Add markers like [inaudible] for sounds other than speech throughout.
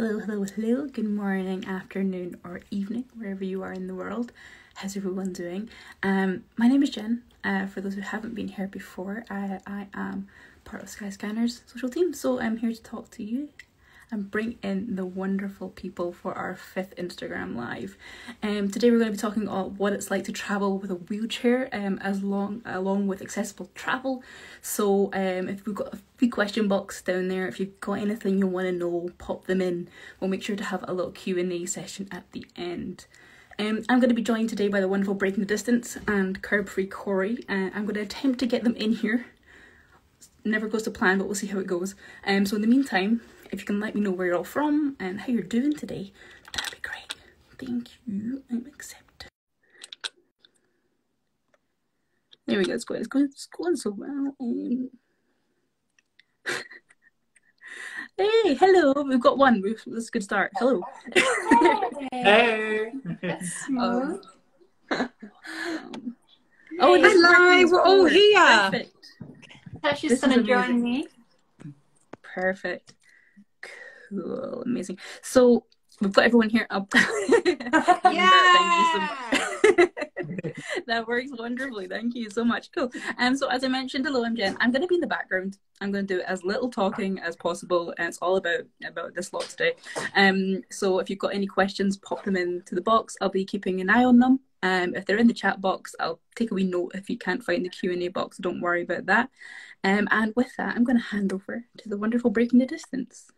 Hello, hello, hello. Good morning, afternoon, or evening, wherever you are in the world. How's everyone doing? Um, my name is Jen. Uh, for those who haven't been here before, I, I am part of Skyscanner's social team, so I'm here to talk to you and bring in the wonderful people for our fifth Instagram live. Um, today we're going to be talking about what it's like to travel with a wheelchair, um, as long along with accessible travel. So um, if we've got a few question box down there, if you've got anything you want to know, pop them in. We'll make sure to have a little Q and A session at the end. Um, I'm going to be joined today by the wonderful Breaking the Distance and Curb Free Cory. Uh, I'm going to attempt to get them in here. Never goes to plan, but we'll see how it goes. Um, so in the meantime, if you can let me know where you're all from and how you're doing today, that'd be great. Thank you. I'm accept. There we go. It's going, it's going, it's going so well. Um, [laughs] hey, hello. We've got one. We've, that's a good start. Hello. Hey. [laughs] Um, Oh, this hello, we're all here. Perfect. Tasha's gonna join me. Perfect. Cool. Amazing. So we've got everyone here up. [laughs] Much. [laughs] that works wonderfully. Thank you so much. Cool. Um, so as I mentioned, hello, I'm Jen. I'm going to be in the background. I'm going to do as little talking as possible, and it's all about about this lot today. Um, so if you've got any questions, pop them into the box. I'll be keeping an eye on them. Um, if they're in the chat box, I'll take a wee note. If you can't find the Q and A box, don't worry about that. Um, and with that, I'm going to hand over to the wonderful Breaking the Distance.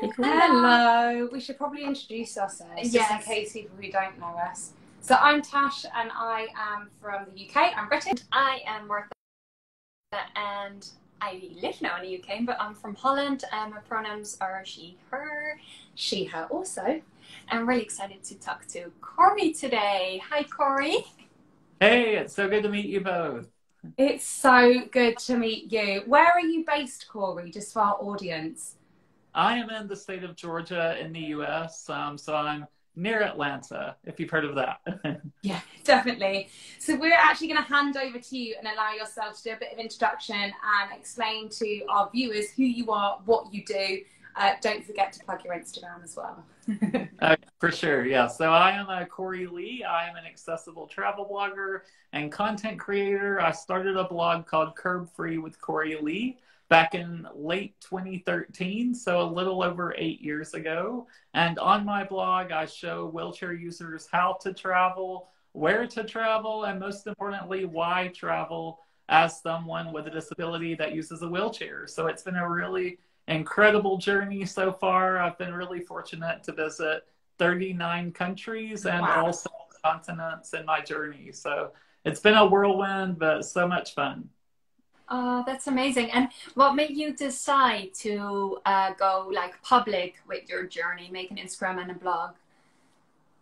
Take away. Hello. We should probably introduce ourselves just in case people who don't know us. So I'm Tash and I am from the UK. I'm British. I am Martha and I live now in the UK, but I'm from Holland and my pronouns are she, her. She, her also. I'm really excited to talk to Cory today. Hi, Cory. Hey, it's so good to meet you both. It's so good to meet you. Where are you based, Cory, just for our audience? I am in the state of Georgia in the US, um, so I'm near Atlanta, if you've heard of that. [laughs] Yeah, definitely. So we're actually going to hand over to you and allow yourself to do a bit of introduction and explain to our viewers who you are, what you do. Uh, don't forget to plug your Instagram as well. [laughs] Uh, for sure, yeah. So I am uh, Cory Lee. I am an accessible travel blogger and content creator. I started a blog called Curb Free with Cory Lee back in late 2013, so a little over eight years ago. And on my blog, I show wheelchair users how to travel, where to travel, and most importantly, why travel as someone with a disability that uses a wheelchair. So it's been a really incredible journey so far. I've been really fortunate to visit 39 countries and Wow. also continents in my journey. So it's been a whirlwind, but so much fun. Oh, that's amazing. And what made you decide to uh, go like public with your journey, make an Instagram and a blog?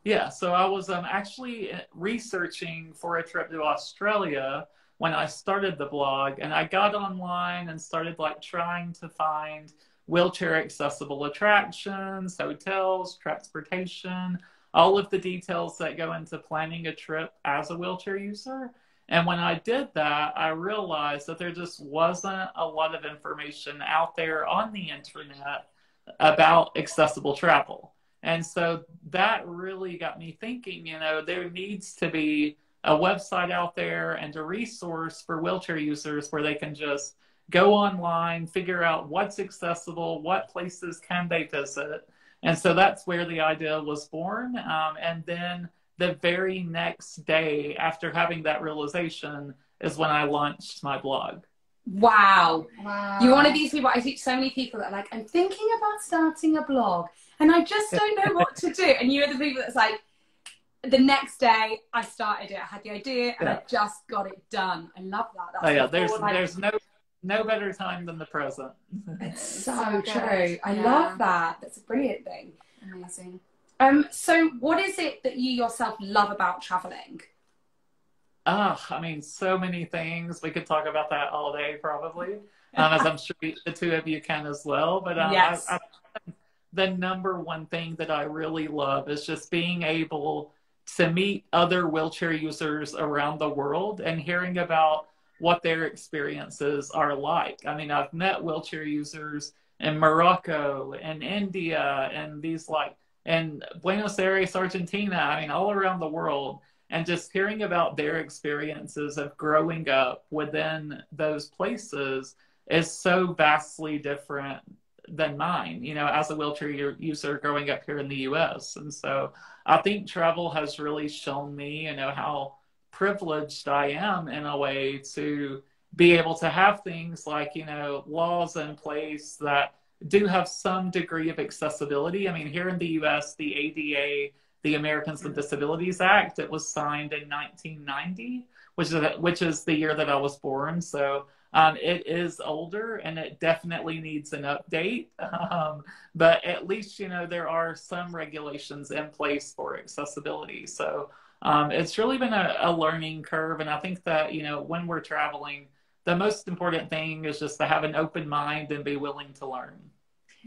Yeah, so I was um, actually researching for a trip to Australia when I started the blog, and I got online and started like trying to find wheelchair accessible attractions, hotels, transportation, all of the details that go into planning a trip as a wheelchair user. And when I did that, I realized that there just wasn't a lot of information out there on the internet about accessible travel. And so that really got me thinking, you know, there needs to be a website out there and a resource for wheelchair users where they can just go online, figure out what's accessible, what places can they visit. And so that's where the idea was born. Um, and then the very next day after having that realization is when I launched my blog. Wow. Wow. You're one of these people, I teach so many people that are like, I'm thinking about starting a blog and I just don't know what to do. And you're the people that's like, the next day I started it, I had the idea and I just got it done. I love that. That's Oh yeah, there's like- there's no no better time than the present. It's [laughs] So so, good. true. I Yeah. love that. That's a brilliant thing. Amazing. Um, so what is it that you yourself love about traveling? Ah, I mean, so many things. We could talk about that all day, probably, um, as I'm [laughs] sure the two of you can as well. But um, Yes. I, I, the number one thing that I really love is just being able to meet other wheelchair users around the world and hearing about what their experiences are like. I mean, I've met wheelchair users in Morocco and India and these like and Buenos Aires, Argentina, I mean, all around the world. And just hearing about their experiences of growing up within those places is so vastly different than mine, you know, as a wheelchair user growing up here in the US. And so I think travel has really shown me, you know, how privileged I am in a way to be able to have things like, you know, laws in place that do have some degree of accessibility. I mean, here in the US, the ADA, the Americans with Disabilities Act, it was signed in 1990, which is, which is the year that I was born. So um, it is older and it definitely needs an update. [laughs] Um, but at least, you know, there are some regulations in place for accessibility. So um, it's really been a, a learning curve. And I think that, you know, when we're traveling, the most important thing is just to have an open mind and be willing to learn.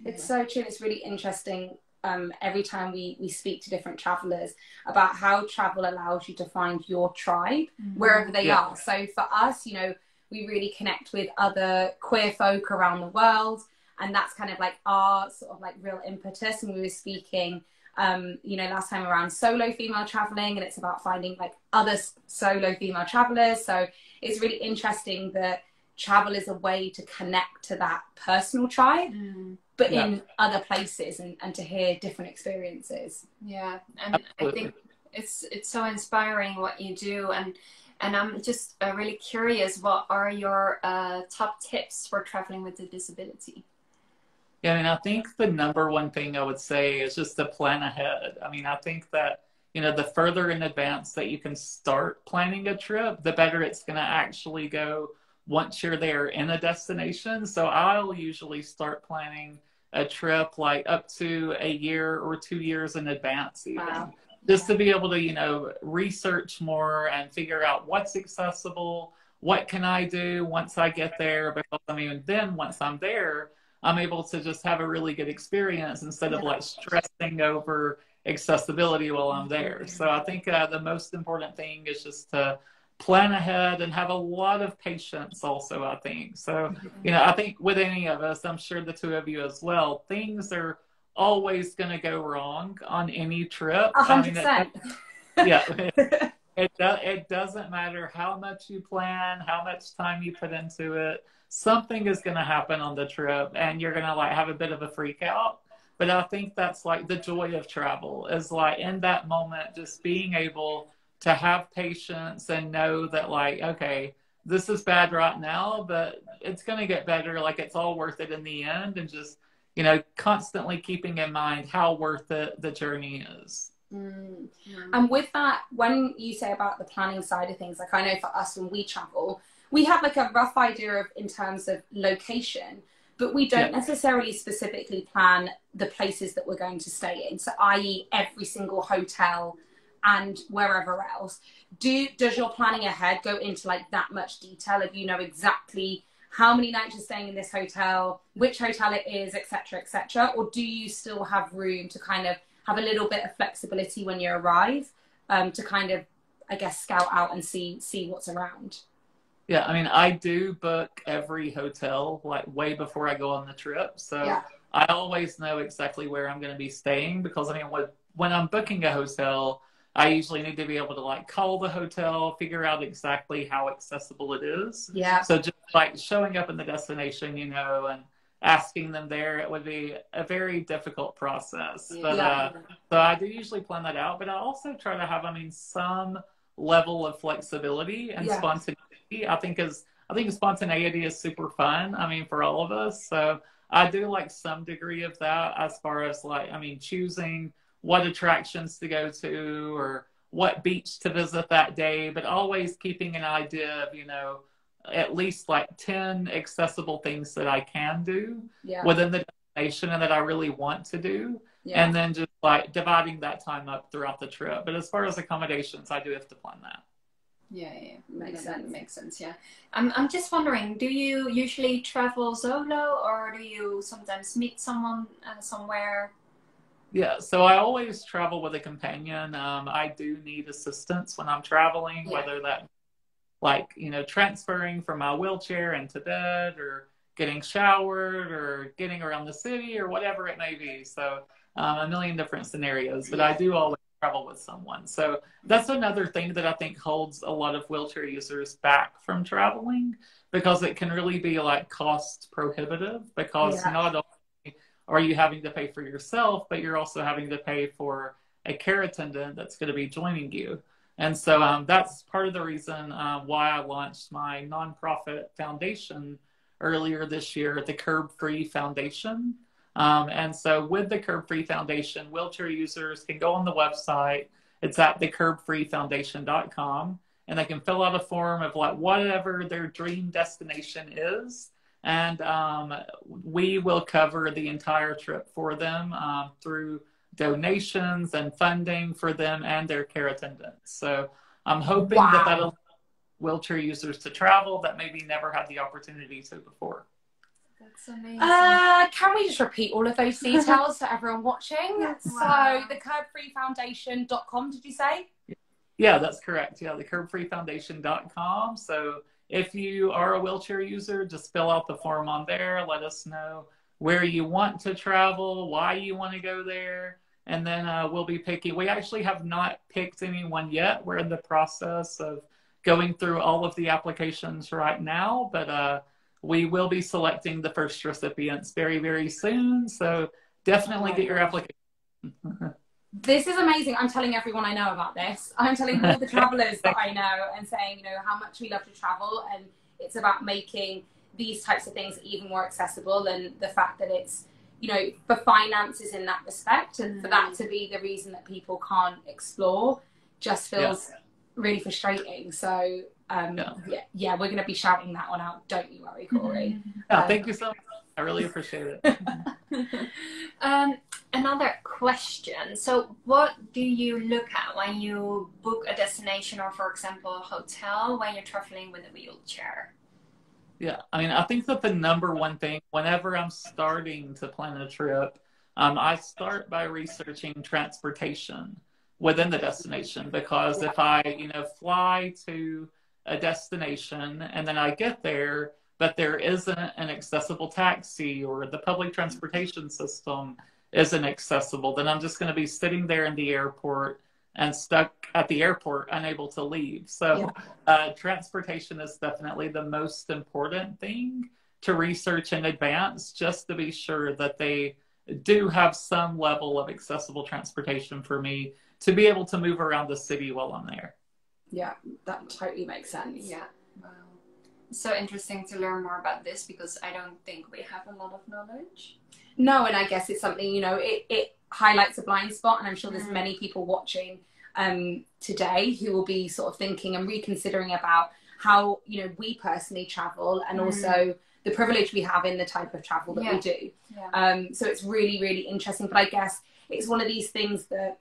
It's so true. It's really interesting um, every time we, we speak to different travelers about how travel allows you to find your tribe mm-hmm. wherever they yeah. are. So for us, you know, we really connect with other queer folk around the world. And that's kind of like our sort of like real impetus. And we were speaking, um, you know, last time around solo female traveling, and it's about finding like other solo female travelers. So it's really interesting that travel is a way to connect to that personal tribe, mm. but yeah. in other places and, and to hear different experiences. Yeah, and Absolutely. I think it's it's so inspiring what you do, and and I'm just uh, really curious, what are your uh, top tips for traveling with a disability? Yeah, I mean, I think the number one thing I would say is just to plan ahead. I mean, I think that you know, the further in advance that you can start planning a trip, the better it's going to actually go once you're there in a destination. So I'll usually start planning a trip like up to a year or two years in advance, even. Wow. Just to be able to, you know, research more and figure out what's accessible, what can I do once I get there? Because I mean, then once I'm there, I'm able to just have a really good experience instead of like stressing over accessibility while I'm there. So I think uh, the most important thing is just to plan ahead and have a lot of patience also i think so you know i think with any of us i'm sure the two of you as well things are always going to go wrong on any trip 100%. I mean, it, yeah it, it, it doesn't matter how much you plan how much time you put into it something is going to happen on the trip and you're going to like have a bit of a freak out but I think that's like the joy of travel is like in that moment, just being able to have patience and know that like, okay, this is bad right now, but it's going to get better. Like it's all worth it in the end. And just, you know, constantly keeping in mind how worth it the journey is. Mm. And with that, when you say about the planning side of things, like I know for us when we travel, we have like a rough idea of in terms of location, but we don't yeah. necessarily specifically plan the places that we're going to stay in. So, i.e., every single hotel and wherever else. Do does your planning ahead go into like that much detail if you know exactly how many nights you're staying in this hotel, which hotel it is, etc., etc., or do you still have room to kind of have a little bit of flexibility when you arrive um, to kind of, I guess, scout out and see see what's around? Yeah, I mean, I do book every hotel like way before I go on the trip. So yeah. I always know exactly where I'm going to be staying because I mean, when I'm booking a hotel, I usually need to be able to like call the hotel, figure out exactly how accessible it is. Yeah. So just like showing up in the destination, you know, and asking them there, it would be a very difficult process. But yeah. uh, so I do usually plan that out, but I also try to have, I mean, some level of flexibility and yeah. spontaneity I think is I think spontaneity is super fun. I mean, for all of us. So I do like some degree of that as far as like I mean, choosing what attractions to go to or what beach to visit that day, but always keeping an idea of, you know, at least like 10 accessible things that I can do yeah. within the destination and that I really want to do. Yeah. And then just like dividing that time up throughout the trip. But as far as accommodations, I do have to plan that. Yeah, yeah, makes sense. Makes sense. Yeah, I'm. I'm just wondering, do you usually travel solo, or do you sometimes meet someone uh, somewhere? Yeah, so I always travel with a companion. Um, I do need assistance when I'm traveling, yeah. whether that, like you know, transferring from my wheelchair into bed, or getting showered or getting around the city or whatever it may be. So um, a million different scenarios, but I do always travel with someone. So that's another thing that I think holds a lot of wheelchair users back from traveling because it can really be like cost prohibitive because Yeah. not only are you having to pay for yourself, but you're also having to pay for a care attendant that's going to be joining you. And so um, that's part of the reason uh, why I launched my nonprofit foundation earlier this year, the Curb Free Foundation. Um, and so with the Curb Free Foundation, wheelchair users can go on the website. It's at thecurbfreefoundation.com and they can fill out a form of like whatever their dream destination is. And um, we will cover the entire trip for them um, through donations and funding for them and their care attendants. So I'm hoping Wow. that that'll wheelchair users to travel that maybe never had the opportunity to before. That's amazing. Uh, can we just repeat all of those details for everyone watching? [laughs] Wow. So, the curbfreefoundation.com, did you say? Yeah, that's correct. Yeah, the curbfreefoundation.com. So if you are a wheelchair user, just fill out the form on there. Let us know where you want to travel, why you want to go there, and then uh, we'll be picking. We actually have not picked anyone yet. We're in the process of going through all of the applications right now, but uh, we will be selecting the first recipients very, very soon. So definitely get your application. [laughs] This is amazing. I'm telling everyone I know about this. I'm telling all the travelers that I know and saying, you know, how much we love to travel. And it's about making these types of things even more accessible and the fact that it's, you know, for finances in that respect and for that to be the reason that people can't explore just feels really frustrating. So, um, Yeah. yeah. yeah, we're going to be shouting that one out. Don't you worry, Cory. Yeah, thank you so much. I really appreciate it. [laughs] um, another question. So, what do you look at when you book a destination or, for example, a hotel when you're traveling with a wheelchair? Yeah, I mean, I think that the number one thing, whenever I'm starting to plan a trip, um, I start by researching transportation within the destination because if I, you know, fly to a destination and then I get there, but there isn't an accessible taxi or the public transportation system isn't accessible, then I'm just going to be sitting there in the airport and stuck at the airport, unable to leave. So, Yeah. uh, transportation is definitely the most important thing to research in advance, just to be sure that they do have some level of accessible transportation for me to be able to move around the city while I'm there. Yeah, that totally makes sense. Yeah. Wow. So interesting to learn more about this because I don't think we have a lot of knowledge. No, and I guess it's something, you know, it, it highlights a blind spot, and I'm sure there's Mm. many people watching um, today who will be sort of thinking and reconsidering about how, you know, we personally travel and Mm. also the privilege we have in the type of travel that Yeah. we do. Yeah. Um, so it's really, really interesting. But I guess it's one of these things that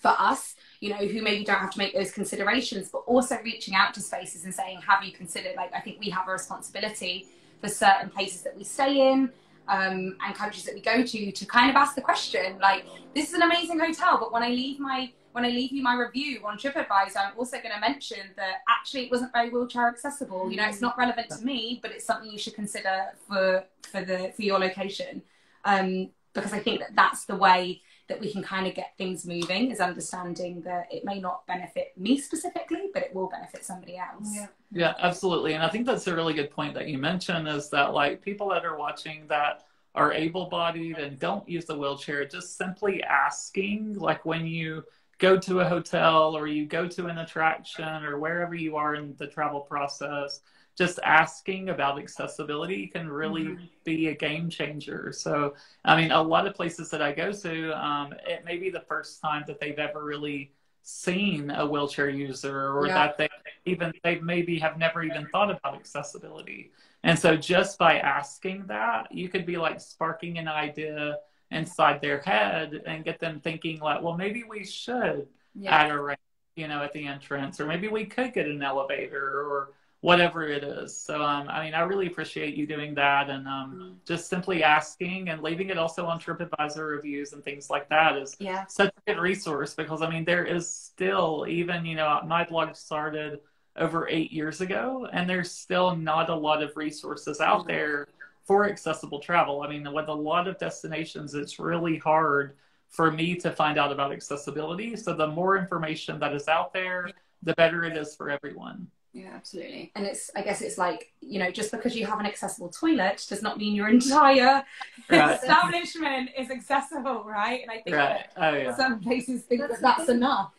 for us, you know, who maybe don't have to make those considerations, but also reaching out to spaces and saying, have you considered, like, I think we have a responsibility for certain places that we stay in um, and countries that we go to to kind of ask the question, like, this is an amazing hotel, but when I leave my when I leave you my review on TripAdvisor, I'm also going to mention that actually it wasn't very wheelchair accessible. You know, it's not relevant to me, but it's something you should consider for for the for your location, um, because I think that that's the way that we can kind of get things moving is understanding that it may not benefit me specifically, but it will benefit somebody else. Yeah. Yeah, absolutely. And I think that's a really good point that you mentioned is that like people that are watching that are able bodied and don't use the wheelchair, just simply asking, like when you go to a hotel or you go to an attraction or wherever you are in the travel process, just asking about accessibility can really Mhm. be a game changer. So, I mean, a lot of places that I go to, um, it may be the first time that they've ever really seen a wheelchair user or Yeah. that they even they maybe have never even thought about accessibility. And so just by asking that, you could be like sparking an idea inside their head and get them thinking like, well, maybe we should Yeah. add a ramp, you know, at the entrance, or maybe we could get an elevator or whatever it is. So, um, I mean, I really appreciate you doing that and um, just simply asking and leaving it also on TripAdvisor reviews and things like that is Yeah. such a good resource because I mean there is still even you know my blog started over eight years ago and there's still not a lot of resources out there for accessible travel. I mean, with a lot of destinations, it's really hard for me to find out about accessibility. So the more information that is out there, the better it is for everyone. Yeah, absolutely. And it's, I guess it's like, you know, just because you have an accessible toilet does not mean your entire [laughs] right. establishment is accessible, right? And I think right. oh, yeah. some places think that's, that that's enough.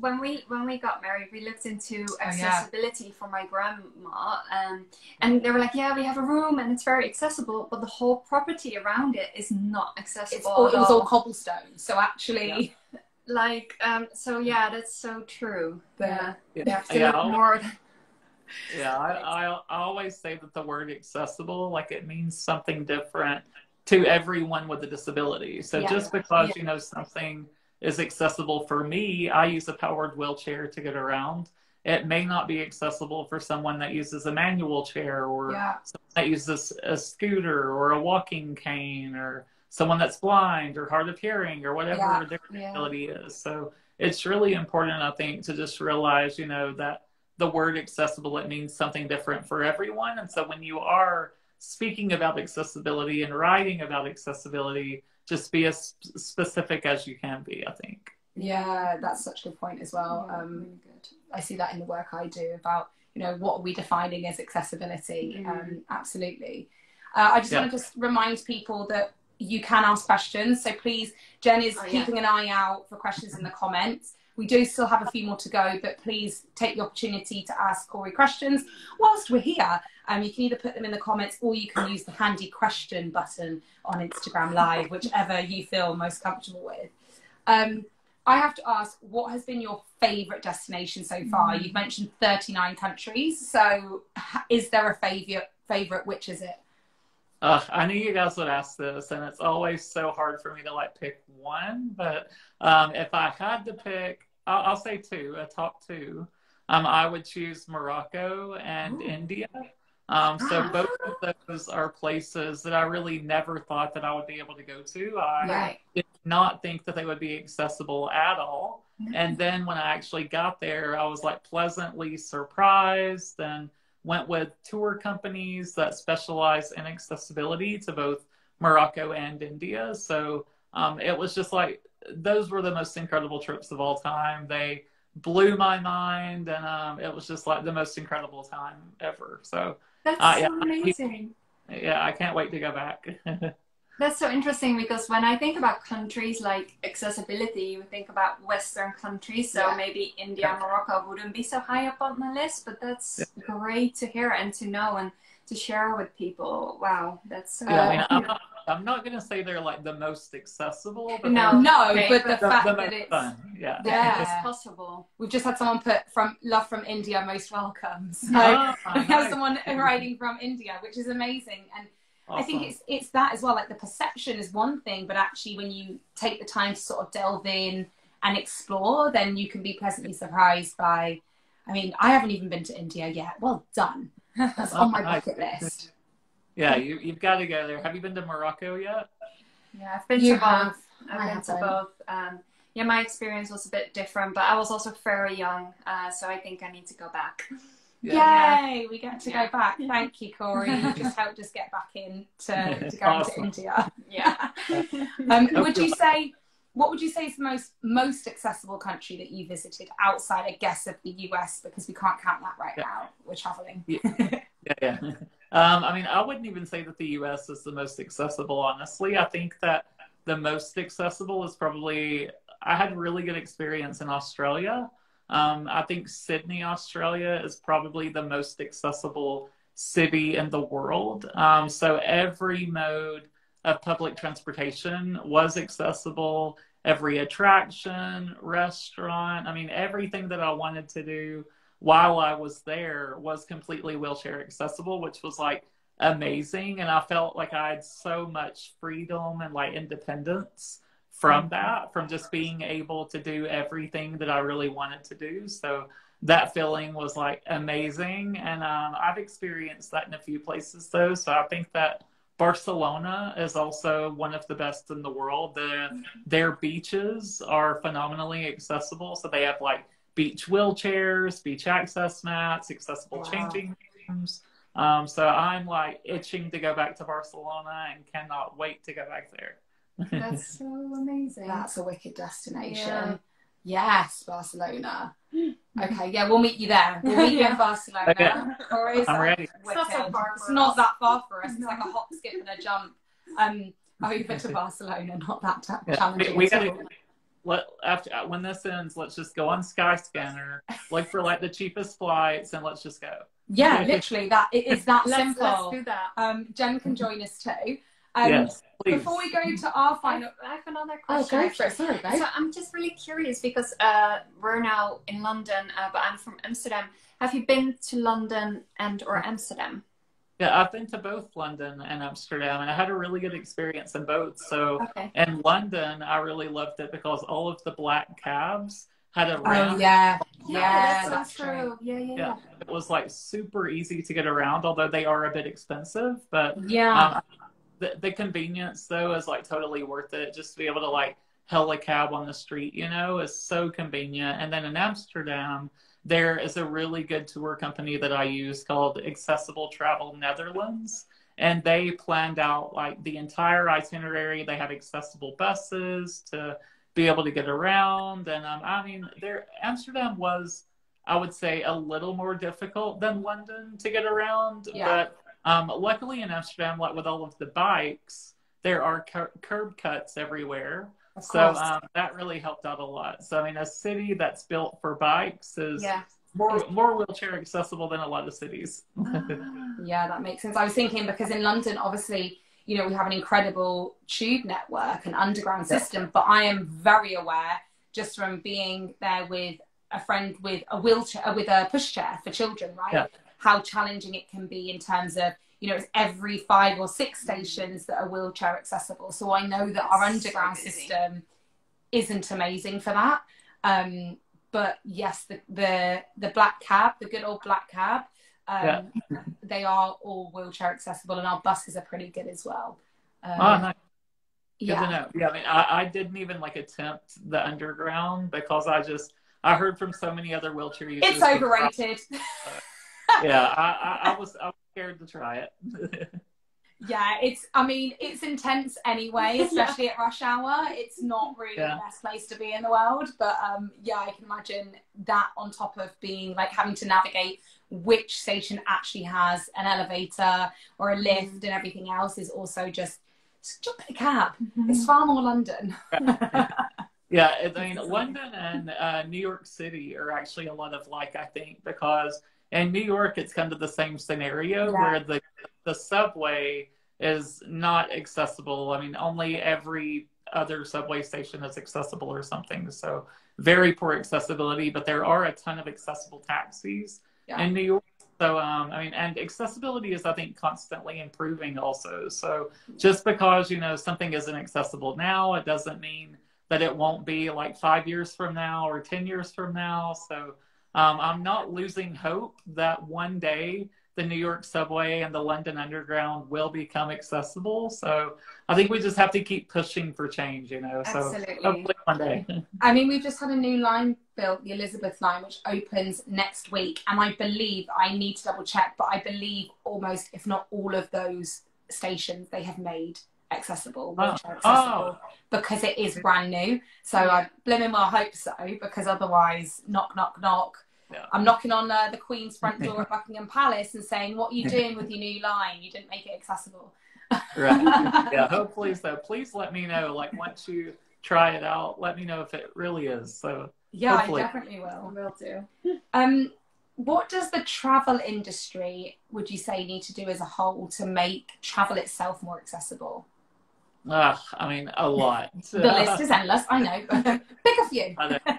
When we when we got married, we looked into accessibility oh, yeah. for my grandma, um, and they were like, "Yeah, we have a room and it's very accessible, but the whole property around it is not accessible." All, it was all cobblestone, so actually. Yeah. Like um, so, yeah, that's so true. Yeah, yeah. They have to look more yeah, I, I, I always say that the word accessible, like it means something different to everyone with a disability. So yeah. just because yeah. you know something is accessible for me, I use a powered wheelchair to get around. It may not be accessible for someone that uses a manual chair or yeah. someone that uses a scooter or a walking cane or someone that's blind or hard of hearing or whatever their disability is. So it's really important, I think, to just realize, you know, that the word accessible, it means something different for everyone. And so when you are speaking about accessibility and writing about accessibility, just be as specific as you can be, I think. Yeah, that's such a good point as well. Yeah, um, really I see that in the work I do about, you know, what are we defining as accessibility? Mm. Um, absolutely. Uh, I just yeah. want to just remind people that you can ask questions. So please, Jen is oh, yeah. keeping an eye out for questions in the comments. We do still have a few more to go, but please take the opportunity to ask Cory questions whilst we're here. Um, you can either put them in the comments or you can use the handy question button on Instagram Live, whichever you feel most comfortable with. Um, I have to ask, what has been your favourite destination so far? Mm. You've mentioned 39 countries, so is there a favourite? Favourite, which is it? Uh, I knew you guys would ask this, and it's always so hard for me to like pick one. But um, if I had to pick, I'll, I'll, say two, a top two. Um, I would choose Morocco and Ooh. India. Um, so both of those are places that I really never thought that I would be able to go to. I right. did not think that they would be accessible at all. And then when I actually got there, I was like pleasantly surprised and went with tour companies that specialize in accessibility to both Morocco and India. So um, it was just like those were the most incredible trips of all time. They blew my mind, and um, it was just like the most incredible time ever. So that's uh, yeah, so amazing. yeah, I can't wait to go back. [laughs] That's so interesting because when I think about countries like accessibility, you think about Western countries. So yeah. maybe India, yeah. Morocco wouldn't be so high up on the list, but that's yeah. great to hear and to know and to share with people. Wow, that's yeah. I mean, [laughs] I'm not, I'm not going to say they're like the most accessible, but no, no, okay, but, but the, the, fact the that it's fun. yeah, yeah, it's possible. We've just had someone put from love from India, most welcome. [laughs] So oh, we have someone writing from India, which is amazing and Awesome. I think it's it's that as well. Like the perception is one thing, but actually when you take the time to sort of delve in and explore, then you can be pleasantly surprised by. I mean, I haven't even been to India yet. Well done. [laughs] That's on oh, my bucket list. Yeah, you you've got to go there. Have you been to Morocco yet? Yeah, I've been you to have. both. I've I been to both. Um, yeah, my experience was a bit different, but I was also very young, uh, so I think I need to go back. Yeah. Yay! We get to yeah. go back. Thank you, Cory. You [laughs] just helped us get back in to, to go awesome. to India. Yeah. [laughs] um, would you say what would you say is the most most accessible country that you visited outside, I guess, of the US? Because we can't count that right yeah. now. We're traveling. yeah, [laughs] yeah. Um, I mean, I wouldn't even say that the US is the most accessible. Honestly, I think that the most accessible is probably. I had really good experience in Australia. Um, I think Sydney, Australia is probably the most accessible city in the world. Um, so every mode of public transportation was accessible. Every attraction, restaurant, I mean, everything that I wanted to do while I was there was completely wheelchair accessible, which was like amazing. And I felt like I had so much freedom and like independence from that, from just being able to do everything that I really wanted to do. So that feeling was like amazing. And um, I've experienced that in a few places though. So I think that Barcelona is also one of the best in the world. The, their beaches are phenomenally accessible. So they have like beach wheelchairs, beach access mats, accessible wow. changing rooms. Um, so I'm like itching to go back to Barcelona and cannot wait to go back there. That's so [laughs] amazing. That's a wicked destination. Yeah. Yes, Barcelona. [laughs] Okay, yeah, we'll meet you there. We'll meet you in [laughs] Barcelona. Okay. Or is I'm that ready. It's not so far It's not that far for us. It's like a hop, skip, and a jump um, over to Barcelona. Not that ta- Yeah, challenging. we, we at all. gotta let after when this ends. Let's just go on Skyscanner, look for like the cheapest flights, and let's just go. Yeah, literally, that it is that Let's, simple. let's do that. Um, Jen can join us too. Um, yes, please. Before we go to our final. I have another Oh, question. go for it. Sorry, babe. So I'm just really curious because uh, we're now in London, uh, but I'm from Amsterdam. Have you been to London and or Amsterdam? Yeah, I've been to both London and Amsterdam, and I had a really good experience in both. So Okay. in London, I really loved it because all of the black cabs had a Oh ramp. yeah, Yeah, yeah, that that's sounds true. true. Yeah, yeah, Yeah, yeah. it was like super easy to get around, although they are a bit expensive. But Yeah, um, the the convenience though is like totally worth it. Just to be able to like hail a cab on the street, you know, is so convenient. And then in Amsterdam, there is a really good tour company that I use called Accessible Travel Netherlands. And they planned out like the entire itinerary. They have accessible buses to be able to get around. And um, I mean, there Amsterdam was, I would say, a little more difficult than London to get around. Yeah. But um, luckily in Amsterdam, like with all of the bikes, there are cur- curb cuts everywhere. Of So um, that really helped out a lot. So I mean, a city that's built for bikes is Yeah. more more wheelchair accessible than a lot of cities. [laughs] Yeah, that makes sense. I was thinking because in London, obviously, you know, we have an incredible tube network and underground Yeah. system, but I am very aware just from being there with a friend with a wheelchair, with a pushchair for children, right? Yeah. How challenging it can be in terms of, you know, it's every five or six stations that are wheelchair accessible. So I know that our underground so system isn't amazing for that. Um, but yes, the, the the black cab, the good old black cab, um, Yeah. [laughs] they are all wheelchair accessible, and our buses are pretty good as well. Um, oh, nice. Good yeah, to know. Yeah, I mean, I, I didn't even like attempt the underground because I just I heard from so many other wheelchair users. it's overrated. Yeah, I, I, I was I was scared to try it. [laughs] yeah, it's. I mean, it's intense anyway, [laughs] especially at rush hour. It's not really Yeah. the best place to be in the world, but um, yeah, I can imagine that on top of being like having to navigate which station actually has an elevator or a lift and everything else is also just jump in a cab. It's far more London. [laughs] Yeah, I mean, London and uh, New York City are actually a lot of like, I think, because in New York, it's kind of the same scenario Yeah. where the the subway is not accessible. I mean, only every other subway station is accessible or something. So very poor accessibility, but there are a ton of accessible taxis Yeah. in New York. So, um, I mean, and accessibility is, I think, constantly improving also. So just because, you know, something isn't accessible now, it doesn't mean that it won't be like five years from now or 10 years from now. So um, I'm not losing hope that one day the New York subway and the London Underground will become accessible. So I think we just have to keep pushing for change, you know. So Absolutely. hopefully one day. I mean, we've just had a new line built, the Elizabeth line, which opens next week. And I believe, I need to double check, but I believe almost, if not all of those stations, they have made accessible, Oh. wheelchair accessible, because it is brand new. So I blooming well hope so, because otherwise, knock, knock, knock. Yeah. I'm knocking on uh, the Queen's front [laughs] door at Buckingham Palace and saying, What are you doing with your new line? You didn't make it accessible. right. [laughs] Yeah, hopefully so. Please let me know. Like once you try it out, let me know if it really is. So Yeah, Hopefully. I definitely will. Will do. [laughs] Um, what does the travel industry, would you say, need to do as a whole to make travel itself more accessible? Uh, I mean a lot. [laughs] The list is endless, I know. [laughs] Pick a few. I.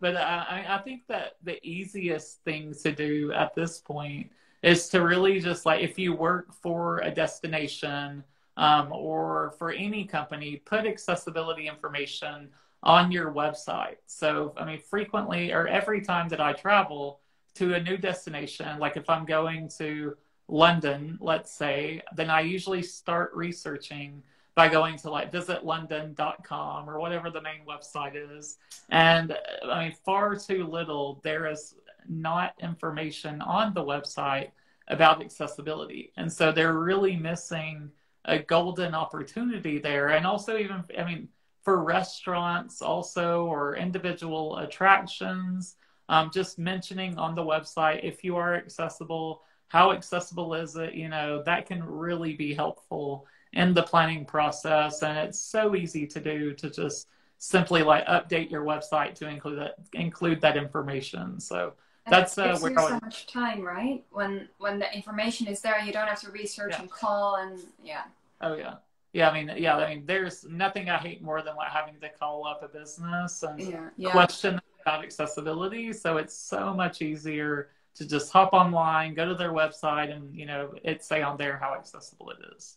But uh, I, I think that the easiest thing to do at this point is to really just like if you work for a destination um, or for any company, put accessibility information on your website. So, I mean, frequently or every time that I travel to a new destination, like if I'm going to London, let's say, then I usually start researching by going to like visitlondon.com or whatever the main website is. And I mean, far too little, there is not information on the website about accessibility. And so they're really missing a golden opportunity there. And also, even, I mean, for restaurants also or individual attractions, um, just mentioning on the website if you are accessible, how accessible is it? You know, that can really be helpful in the planning process. And it's so easy to do to just simply like update your website to include that include that information. So that's uh, where so much time, right? When when the information is there, you don't have to research yeah. and call and yeah. Oh yeah. Yeah, I mean, yeah, I mean, there's nothing I hate more than like having to call up a business and yeah, yeah. question about accessibility. So it's so much easier to just hop online, go to their website, and you know, it say on there how accessible it is.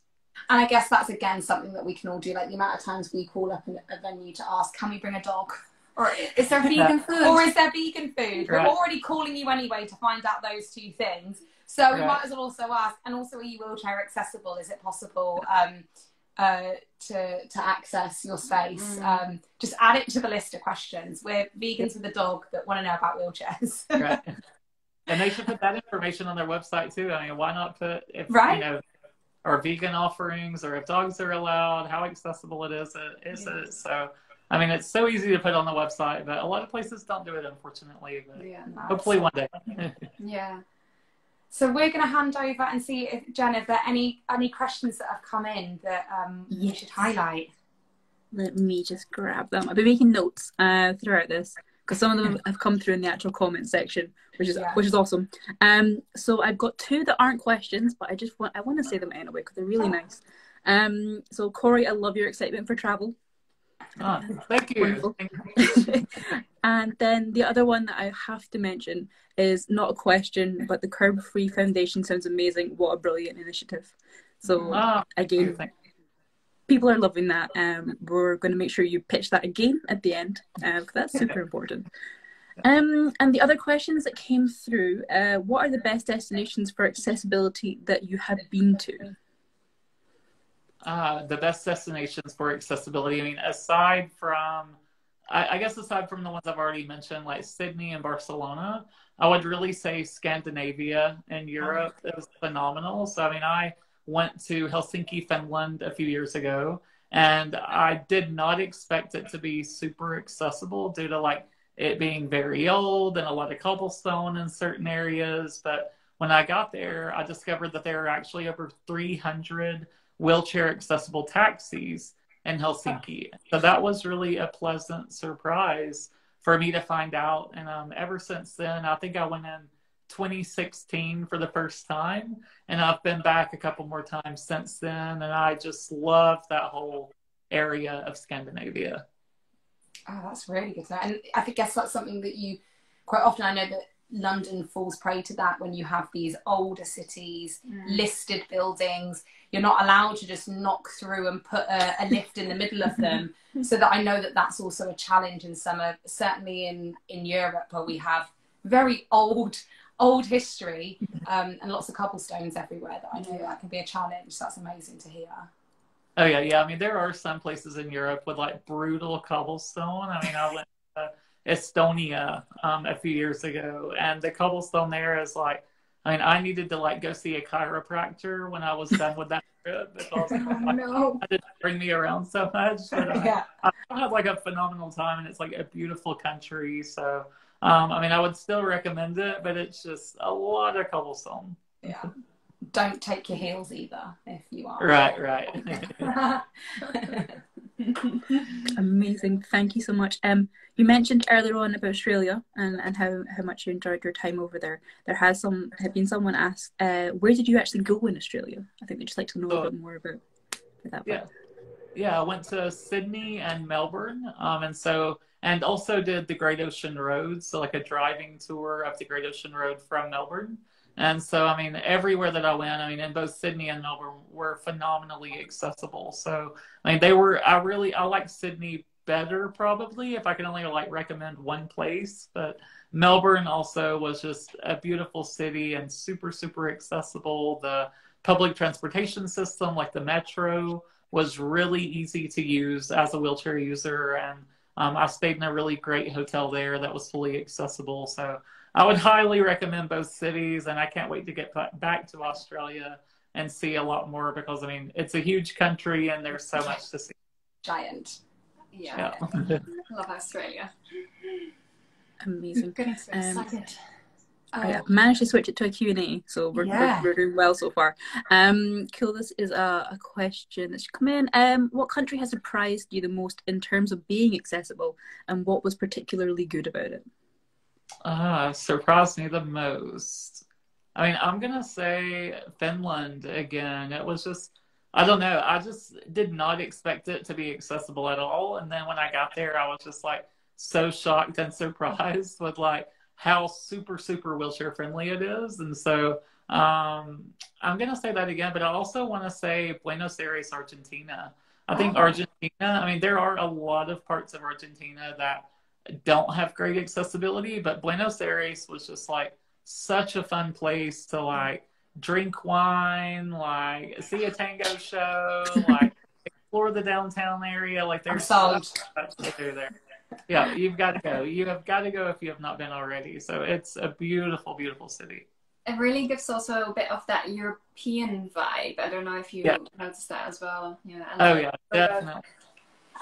And I guess that's again something that we can all do. Like the amount of times we call up a venue to ask, "Can we bring a dog?" Or is there vegan food? Or is there vegan food? Right. We're already calling you anyway to find out those two things. So we might as well also ask. And also, are you wheelchair accessible? Is it possible um, uh, to to access your space? Mm. Um, just add it to the list of questions. We're vegans with a dog that want to know about wheelchairs. right. [laughs] And they should put that information on their website too. I mean, why not put if right? you know or vegan offerings or if dogs are allowed, how accessible it is, is it? So I mean, it's so easy to put on the website, but a lot of places don't do it, unfortunately. But yeah, no, hopefully one day. [laughs] yeah. So we're going to hand over and see if Jen, if there are any any questions that have come in that um, yes. you should highlight. Let me just grab them. I've been making notes uh, throughout this because some of them have come through in the actual comment section, which is yeah. which is awesome. Um, so I've got two that aren't questions, but I just want I want to say them anyway because they're really nice. Um, so Cory, I love your excitement for travel. Ah, thank you. [laughs] and then the other one that I have to mention is not a question, but the Curb Free Foundation sounds amazing. What a brilliant initiative! So ah, again, people are loving that. Um, we're going to make sure you pitch that again at the end uh, that's super important. Um, and the other questions that came through: uh, What are the best destinations for accessibility that you have been to? uh, the best destinations for accessibility. I mean, aside from, I, I, guess aside from the ones I've already mentioned, like Sydney and Barcelona, I would really say Scandinavia and Europe is phenomenal. So, I mean, I went to Helsinki, Finland a few years ago, and I did not expect it to be super accessible due to like it being very old and a lot of cobblestone in certain areas. But when I got there, I discovered that there are actually over 300 wheelchair accessible taxis in Helsinki. So that was really a pleasant surprise for me to find out. And um, ever since then, I think I went in 2016 for the first time, and I've been back a couple more times since then. And I just love that whole area of Scandinavia. Oh, that's really good. And I guess that's something that you quite often. I know that London falls prey to that when you have these older cities, mm. listed buildings. You're not allowed to just knock through and put a, a lift in the middle of them. [laughs] so that I know that that's also a challenge in some of, certainly in, in Europe where we have very old, old history um, and lots of cobblestones everywhere that I know that can be a challenge. So that's amazing to hear. Oh yeah, yeah. I mean, there are some places in Europe with like brutal cobblestone. I mean, I went to Estonia um, a few years ago, and the cobblestone there is like, I mean, I needed to like go see a chiropractor when I was done with that [laughs] trip because oh, no. I didn't bring me around so much. But, uh, [laughs] yeah. I had like a phenomenal time, and it's like a beautiful country. So, um, I mean, I would still recommend it, but it's just a lot of cobblestone. Yeah. Don't take your heels either if you are. Right, right. [laughs] Amazing. Thank you so much. Um, you mentioned earlier on about Australia and, and how, how much you enjoyed your time over there. There has some have been someone asked, uh, where did you actually go in Australia? I think they'd just like to know a bit more about, that. Yeah, yeah. I went to Sydney and Melbourne, um, and so and also did the Great Ocean Road, so like a driving tour of the Great Ocean Road from Melbourne. And so, I mean, everywhere that I went, I mean, in both Sydney and Melbourne were phenomenally accessible. So, I mean, they were, I really, I like Sydney better probably if I can only like recommend one place. But Melbourne also was just a beautiful city and super, super accessible. The public transportation system, like the metro, was really easy to use as a wheelchair user. And um, I stayed in a really great hotel there that was fully accessible. So, I would [laughs] highly recommend both cities, and I can't wait to get back to Australia and see a lot more because I mean it's a huge country and there's so much to see. Giant. Yeah. yeah. [laughs] Love Australia. Amazing. Goodness, um, Oh. I managed to switch it to a Q&A, so we're, yeah. we're, we're, doing well so far. Um, cool, this is a, a question that should come in. Um, what country has surprised you the most in terms of being accessible, and what was particularly good about it? Uh, surprised me the most. I mean, I'm going to say Finland again. It was just, I don't know, I just did not expect it to be accessible at all. And then when I got there, I was just like so shocked and [laughs] surprised with like, how super super wheelchair friendly it is. And so um, i'm going to say that again but i also want to say buenos aires argentina. I think oh. argentina i mean there are a lot of parts of argentina that don't have great accessibility but buenos aires was just like such a fun place to like drink wine like see a tango show like [laughs] explore the downtown area. Like there's so much to do there yeah, you've got to go. You have got to go if you have not been already. So it's a beautiful, beautiful city. It really gives also a bit of that European vibe. I don't know if you yeah. noticed that as well. Oh, yeah. Oh yeah, definitely.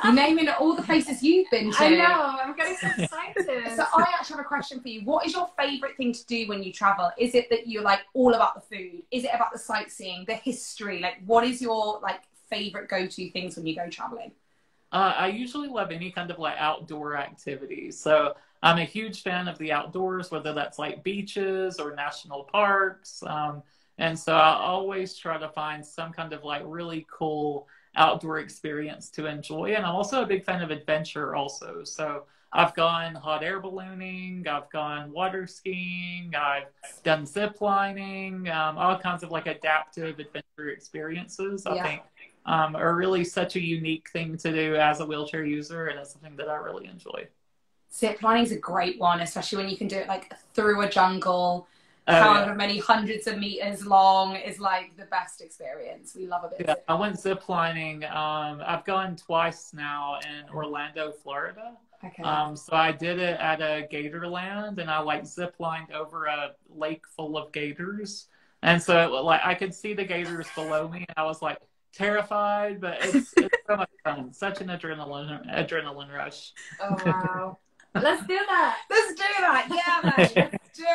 You're naming all the places you've been to. I know, I'm getting so [laughs] excited. so I actually have a question for you. What is your favourite thing to do when you travel? Is it that you're like all about the food? Is it about the sightseeing, the history? Like what is your like favourite go-to things when you go travelling? Uh, I usually love any kind of like outdoor activities. So I'm a huge fan of the outdoors, whether that's like beaches or national parks. Um, and so I always try to find some kind of like really cool outdoor experience to enjoy. And I'm also a big fan of adventure also. So I've gone hot air ballooning, I've gone water skiing, I've done zip lining, um, all kinds of like adaptive adventure experiences. I yeah. think um, are really such a unique thing to do as a wheelchair user, and it's something that I really enjoy. Zip lining is a great one, especially when you can do it like through a jungle, oh, however yeah. many hundreds of meters long is like the best experience. We love a bit. Yeah, I went zip lining. Um, I've gone twice now in Orlando, Florida. Okay. Um, so I did it at a Gatorland, and I like zip lined over a lake full of gators, and so it, like I could see the gators below me, and I was like terrified, but it's, it's so much fun. Such an adrenaline adrenaline rush. Oh wow. Let's do that. Let's do that. Yeah, man. Let's do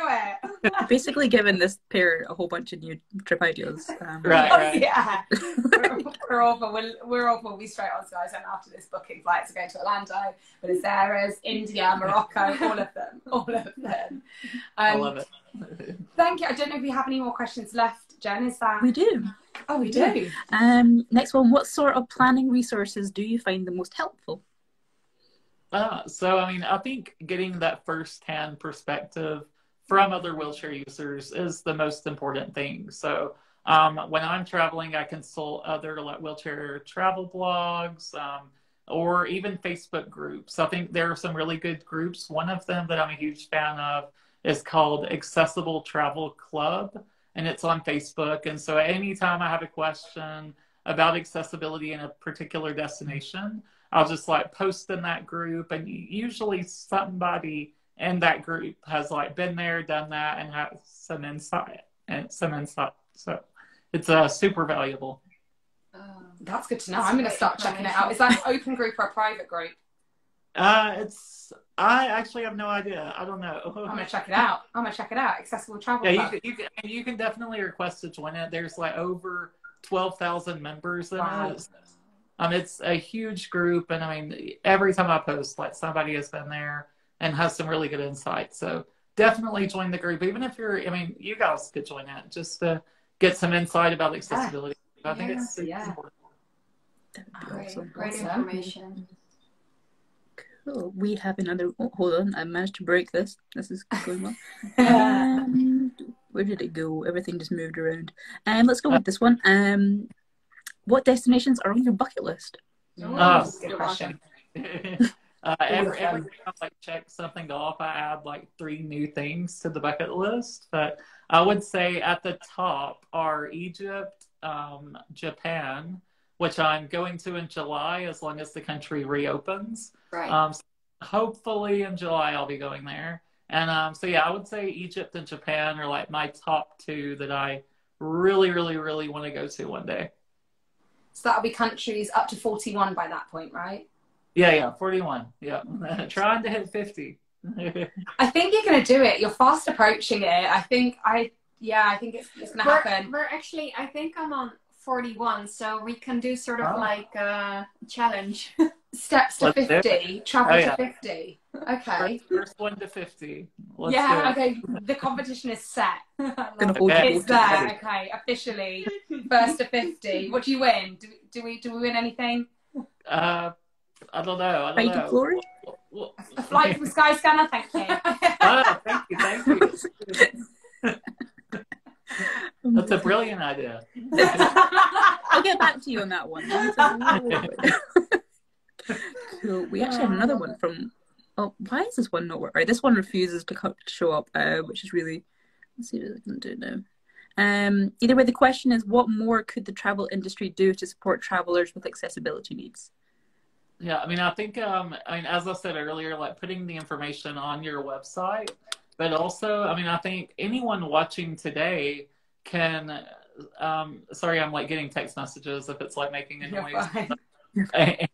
it. Basically, giving this pair a whole bunch of new trip ideas. Um, right, right. yeah. we're, we're awful. We're, we're awful. We straight on guys. And after this booking flights are going to Orlando, Buenos Aires, India, Morocco, all of them. All of them. Um, I love it. thank you. I don't know if you have any more questions left, Jen. Is that we do? Oh, we do. Um, next one. What sort of planning resources do you find the most helpful? Uh, so, I mean, I think getting that first-hand perspective from other wheelchair users is the most important thing. So, um, when I'm traveling, I consult other like wheelchair travel blogs um, or even Facebook groups. I think there are some really good groups. One of them that I'm a huge fan of is called Accessible Travel Club and it's on Facebook. And so anytime I have a question about accessibility in a particular destination, I'll just like post in that group. And usually somebody in that group has like been there, done that, and has some insight and some insight. So it's uh, super valuable. That's good to know. I'm going to start checking it out. Is that an open group or a private group? Uh, it's I actually have no idea. I don't know. I'm gonna check it out. I'm gonna check it out. Accessible travel. Yeah, you can, you can, you can definitely request to join it. There's like over twelve thousand members in wow. it. Um, it's a huge group, and I mean, every time I post, like somebody has been there and has some really good insight. So definitely join the group, even if you're. I mean, you guys could join it just to get some insight about accessibility. Yeah. I think yeah, it's yeah. important. Great, awesome. great information. Oh, we have another. Oh, hold on, I managed to break this. This is going well. [laughs] um, where did it go? Everything just moved around. Um, let's go with this one. Um, what destinations are on your bucket list? Oh, oh good question. [laughs] uh, every, every time I like check something off, I add like three new things to the bucket list. But I would say at the top are Egypt, um, Japan, which I'm going to in July as long as the country reopens. Right. Um, so hopefully in July I'll be going there. And um, so, yeah, I would say Egypt and Japan are like my top two that I really, really, really want to go to one day. So that'll be countries up to 41 by that point, right? Yeah, yeah, 41. Yeah. [laughs] Trying to hit 50. [laughs] I think you're going to do it. You're fast approaching it. I think I, yeah, I think it's, it's going to happen. We're actually, I think I'm on 41, so we can do sort of Oh. like a challenge. [laughs] Steps to Let's 50, travel Oh, yeah. to 50. Okay. First, first one to 50. Let's yeah, okay. The competition is set. [laughs] Gonna Okay. It's there, okay. Officially, first to 50. What do you win? Do, do we do we win anything? Uh, I don't know. I don't Fate know. of glory? Well, A flight from Skyscanner? Thank you. oh, [laughs] thank you, thank you. That's a brilliant idea. [laughs] I'll get back to you on that one. [laughs] cool. We actually have another one from. Oh, why is this one not working? Right, this one refuses to, co- to show up, uh, which is really. Let's see what I can do now. Um, either way, the question is, what more could the travel industry do to support travelers with accessibility needs? Yeah, I mean, I think, um, I mean, as I said earlier, like putting the information on your website, but also, I mean, I think anyone watching today can. Um, sorry, I'm like getting text messages if it's like making a noise. [laughs]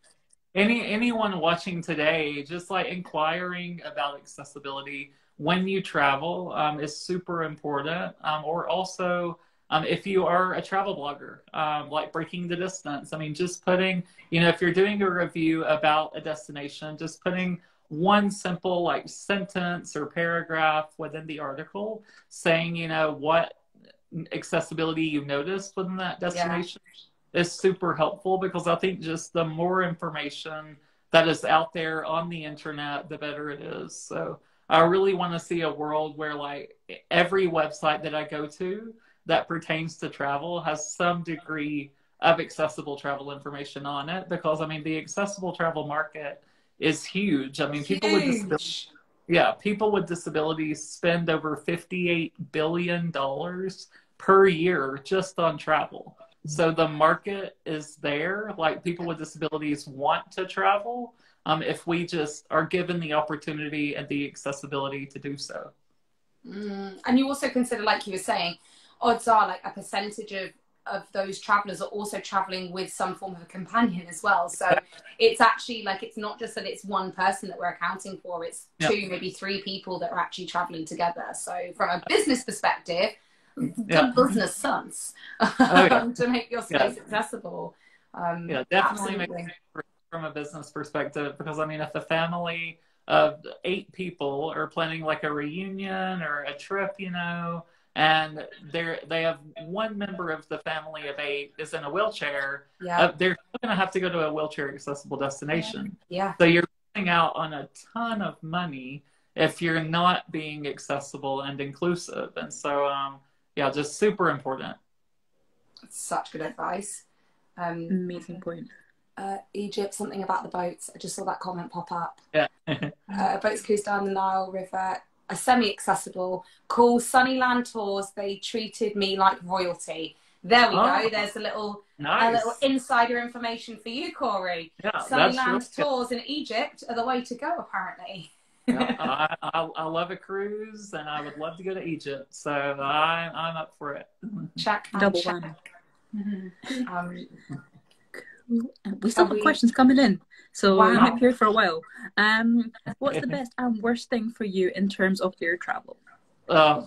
any anyone watching today just like inquiring about accessibility when you travel um, is super important um, or also um, if you are a travel blogger um, like breaking the distance i mean just putting you know if you're doing a review about a destination just putting one simple like sentence or paragraph within the article saying you know what accessibility you noticed within that destination is super helpful because I think just the more information that is out there on the internet, the better it is. So I really want to see a world where like every website that I go to that pertains to travel has some degree of accessible travel information on it because I mean the accessible travel market is huge. I mean people with disabilities yeah, people with disabilities spend over $58 billion per year just on travel. So the market is there. Like people with disabilities want to travel um, if we just are given the opportunity and the accessibility to do so. Mm. And you also consider, like you were saying, odds are like a percentage of of those travelers are also traveling with some form of a companion as well. So it's actually like it's not just that it's one person that we're accounting for; it's Yeah. two, maybe three people that are actually traveling together. So from a business perspective, Yeah. business sense [laughs] yeah. to make your space accessible. Um, Yeah, definitely makes sense from a business perspective because I mean, if a family of eight people are planning like a reunion or a trip, you know, and they're they have one member of the family of eight is in a wheelchair, Yeah, uh, they're going to have to go to a wheelchair accessible destination. yeah. So you're missing out on a ton of money if you're not being accessible and inclusive. And so, um, yeah, just super important. Such good advice. Um, Amazing point. uh, Egypt, something about the boats. I just saw that comment pop up. Yeah. [laughs] uh, boats cruise down the Nile River, are semi-accessible. Cool Sunnyland tours. They treated me like royalty. There we Oh. go. There's a little a little insider information for you, Cory. yeah, that's Sunnyland really tours in Egypt are the way to go, apparently. Yeah, [laughs] I, I, I love a cruise and I would love to go to Egypt. So I, I'm up for it. Check and Double check. whammy. [laughs] Um, Cool. And We still have we- questions coming in, so [laughs] Wow. might be here for a while. Um, what's the [laughs] best and worst thing for you in terms of air travel? Uh,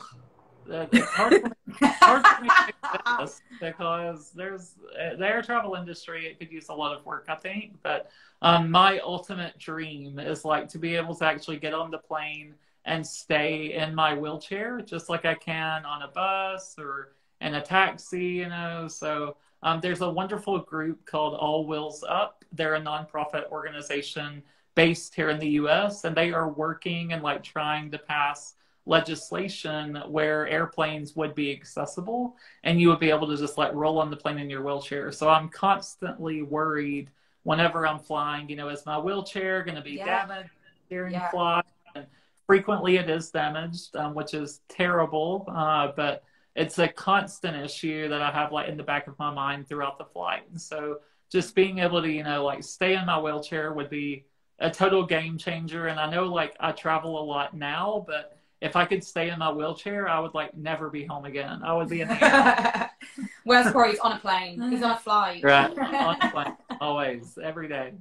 it's hard for me, hard for me [laughs] to this because there's the air travel industry. It could use a lot of work, I think. But um, my ultimate dream is like to be able to actually get on the plane and stay in my wheelchair, just like I can on a bus or in a taxi. You know, so. Um, there's a wonderful group called All Wheels Up. They're a nonprofit organization based here in the US, and they are working and like trying to pass legislation where airplanes would be accessible and you would be able to just like roll on the plane in your wheelchair. So I'm constantly worried whenever I'm flying, you know, is my wheelchair going to be Yeah. damaged during Yeah. flight? And frequently it is damaged, um, which is terrible. Uh, but it's a constant issue that I have like in the back of my mind throughout the flight. And so just being able to, you know, like stay in my wheelchair would be a total game changer. And I know like I travel a lot now, but if I could stay in my wheelchair, I would like never be home again. I would be in the Where's [laughs] Cory? He's on a plane. He's on a flight. right on the [laughs] plane, always, every day.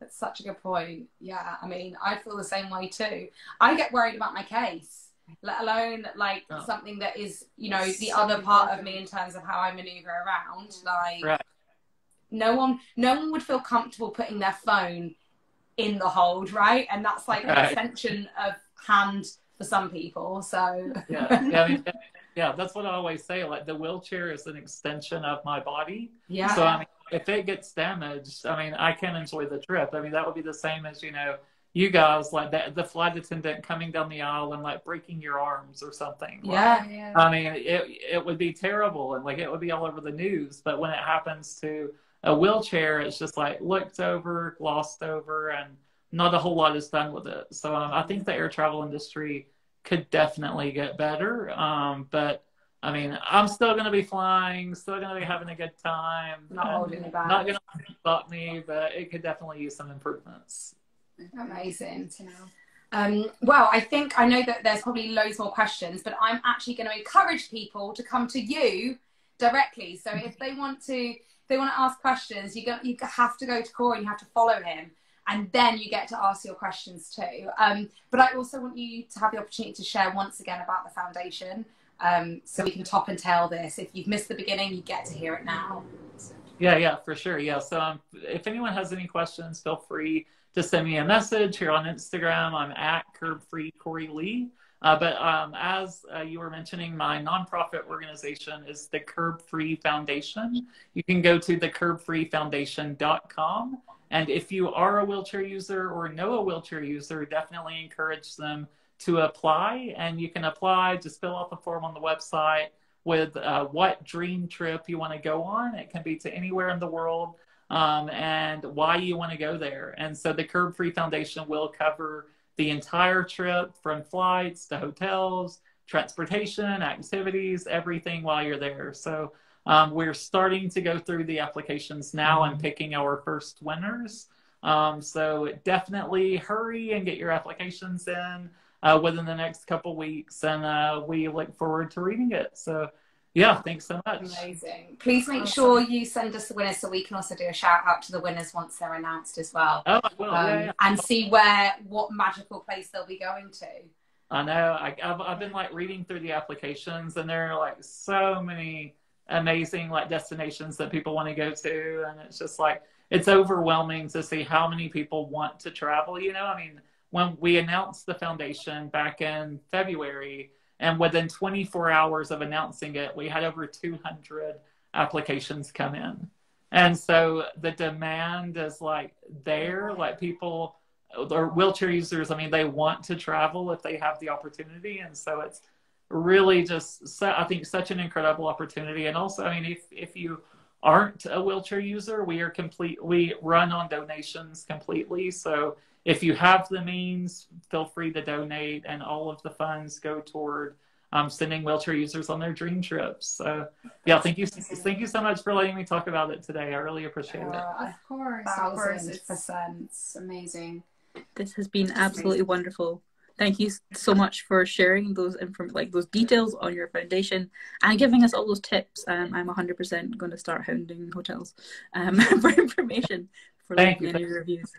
That's such a good point. Yeah, I mean, I feel the same way too. I get worried about my case, let alone like Oh. something that is, you know, the other part of me in terms of how I maneuver around. Mm. Like, Right. no one, no one would feel comfortable putting their phone in the hold, right? And that's like an extension of hand for some people. So, yeah, [laughs] yeah, I mean, yeah, that's what I always say. Like the wheelchair is an extension of my body. yeah. So I mean, if it gets damaged, I mean, I can't enjoy the trip. I mean, that would be the same as you know, you guys like the the flight attendant coming down the aisle and like breaking your arms or something. Like, yeah. yeah. I mean, it it would be terrible and like it would be all over the news. But when it happens to a wheelchair, it's just like looked over, glossed over, and not a whole lot is done with it. So um, I think the air travel industry could definitely get better. Um, but I mean, I'm still going to be flying, still going to be having a good time. Not and holding it back. Not going to stop me, but it could definitely use some improvements. Amazing. To know. Um, well, I think I know that there's probably loads more questions, but I'm actually going to encourage people to come to you directly. So if they want to, they want to ask questions, you go, you have to go to Cory you have to follow him, and then you get to ask your questions too. Um, but I also want you to have the opportunity to share once again about the foundation, um, so we can top and tail this. If you've missed the beginning, you get to hear it now. Yeah, yeah, for sure. Yeah. So um, if anyone has any questions, feel free to send me a message here on Instagram. I'm at Curb Free Cory Lee. Uh, but um, as uh, you were mentioning, my nonprofit organization is the Curb Free Foundation. You can go to the curbfreefoundation.com. And if you are a wheelchair user or know a wheelchair user, definitely encourage them to apply. And you can apply, just fill out the form on the website with uh, what dream trip you want to go on. It can be to anywhere in the world um, and why you want to go there. And so the Curb Free Foundation will cover the entire trip from flights to hotels, transportation, activities, everything while you're there. So um, we're starting to go through the applications now and picking our first winners. Um, so definitely hurry and get your applications in uh, within the next couple weeks, and uh, we look forward to reading it. So, yeah, thanks so much. Amazing. Please make Awesome. sure you send us the winners so we can also do a shout out to the winners once they're announced as well. Oh, I will. Um, yeah, yeah. And see where, what magical place they'll be going to. I know. I, I've, I've been like reading through the applications, and there are like so many amazing like destinations that people want to go to, and it's just like it's overwhelming to see how many people want to travel. You know, I mean, when we announced the foundation back in February, and within 24 hours of announcing it, we had over 200 applications come in. And so the demand is like there, like people or wheelchair users, I mean, they want to travel if they have the opportunity. And so it's really just, so, I think, such an incredible opportunity. And also, I mean, if, if you aren't a wheelchair user, we are complete, we run on donations completely. So if you have the means, feel free to donate, and all of the funds go toward um, sending wheelchair users on their dream trips. So, yeah, thank you, thank you so much for letting me talk about it today. I really appreciate it. Uh, Of course, of course, thousand it's, percent. amazing. This has been absolutely wonderful. Thank you so much for sharing those inform- like those details on your foundation and giving us all those tips. Um, I'm 100% going to start hounding hotels um, [laughs] for information for Thank leaving you. any reviews.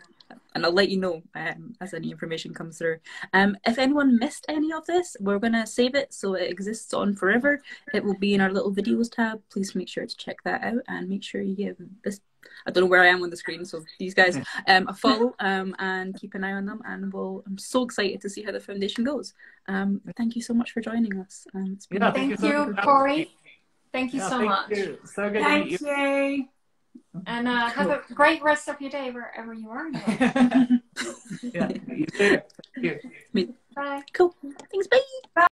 And I'll let you know um, as any information comes through. Um, if anyone missed any of this, we're going to save it so it exists on forever. It will be in our little videos tab. Please make sure to check that out and make sure you give this. I don't know where I am on the screen, so these guys um, a follow um, and keep an eye on them. And we'll, I'm so excited to see how the foundation goes. Um, thank you so much for joining us. Um, it's been Yeah, Thank you, Cory. Thank you Yeah, so thank much. you. So good to meet you. you. And uh, cool. have a great rest of your day wherever you are. [laughs] yeah. You too. Bye. Cool. Thanks. Bye. Bye.